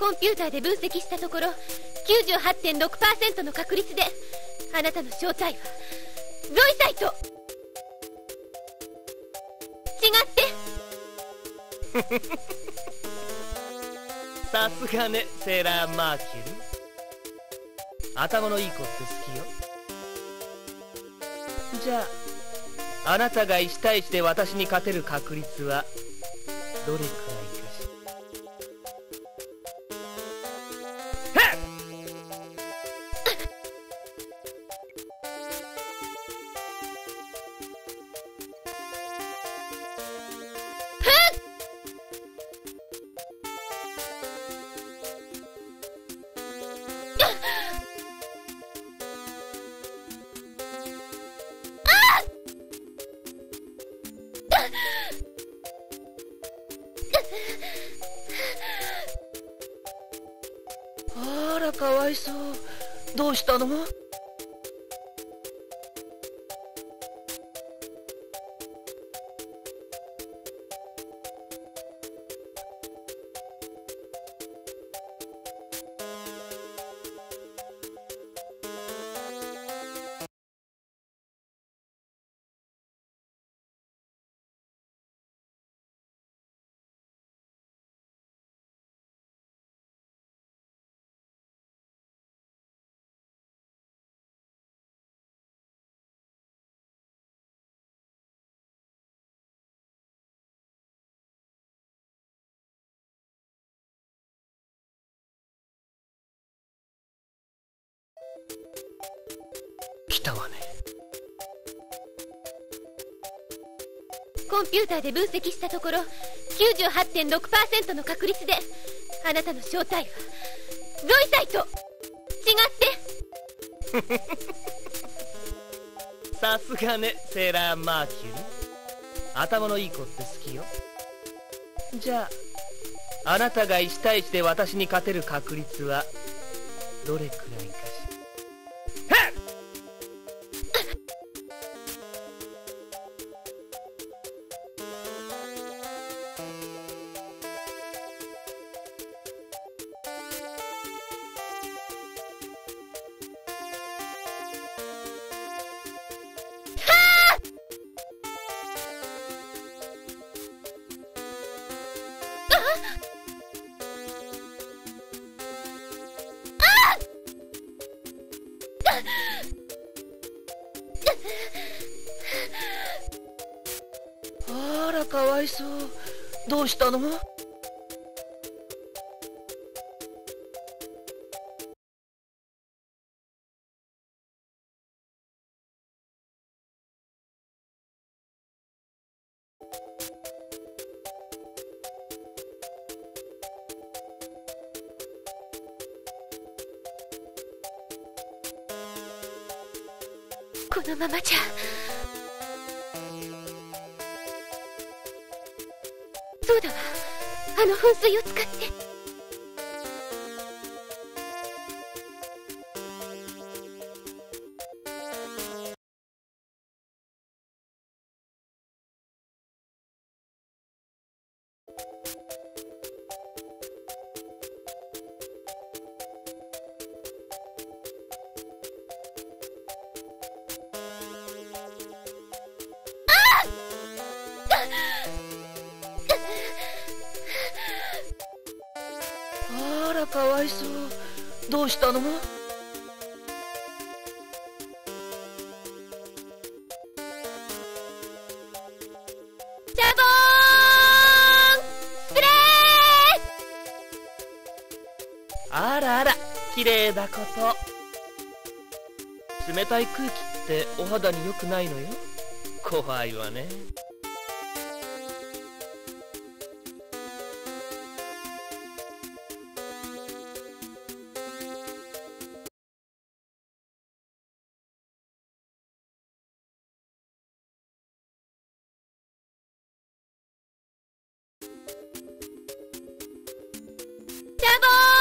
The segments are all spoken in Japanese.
コンピューターで分析したところ98.6%の確率であなたの正体はロイサイト。違って。さすがねセーラーマーキュリー頭のいい子って好きよ。じゃああなたが1対1で私に勝てる確率はどれくらいどうしたの？来たわね。コンピューターで分析したところ98.6%の確率であなたの正体はロイサイト。違って。さすがねセーラーマーキュリー。頭のいい子って好きよ。じゃああなたが1対1で私に勝てる確率はどれくらいかあらかわいそう。どうしたの？このままじゃ。そうだわ。あの噴水を使って。あらかわいそう。どうしたの？あらあら綺麗だこと。冷たい空気ってお肌に良くないのよ。怖いわね。ジャボー！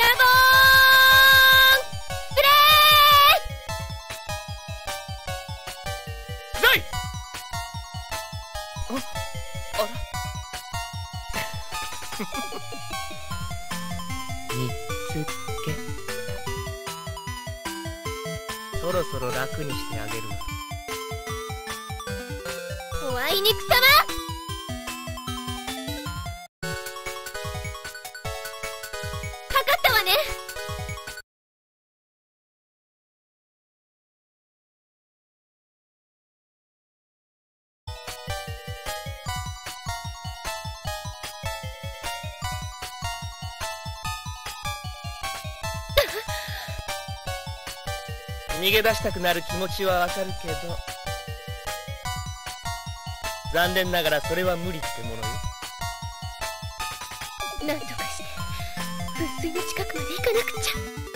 ャボーンプレザイあら。見つけそろそろ楽にしてあげるわ。イおあいにくさま逃げ出したくなる気持ちはわかるけど残念ながらそれは無理ってものよ。なんとかして噴水の近くまで行かなくちゃ。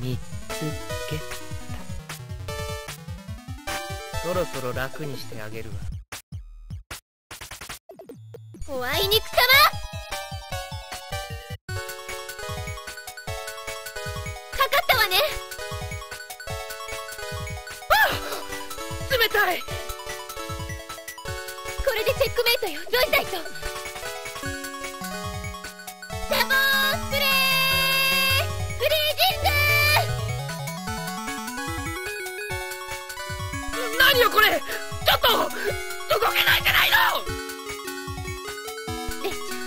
見つけた。そろそろ楽にしてあげるわ。ーおあいにくさまかかったわね。冷たいチェックメイトよロイサイトシャボーンプレーフリージング何よこれ。ちょっと動けないじゃないの。レンちゃん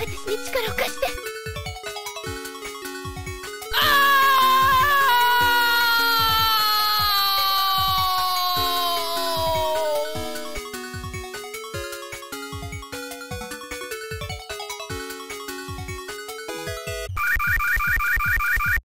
私に力を貸して。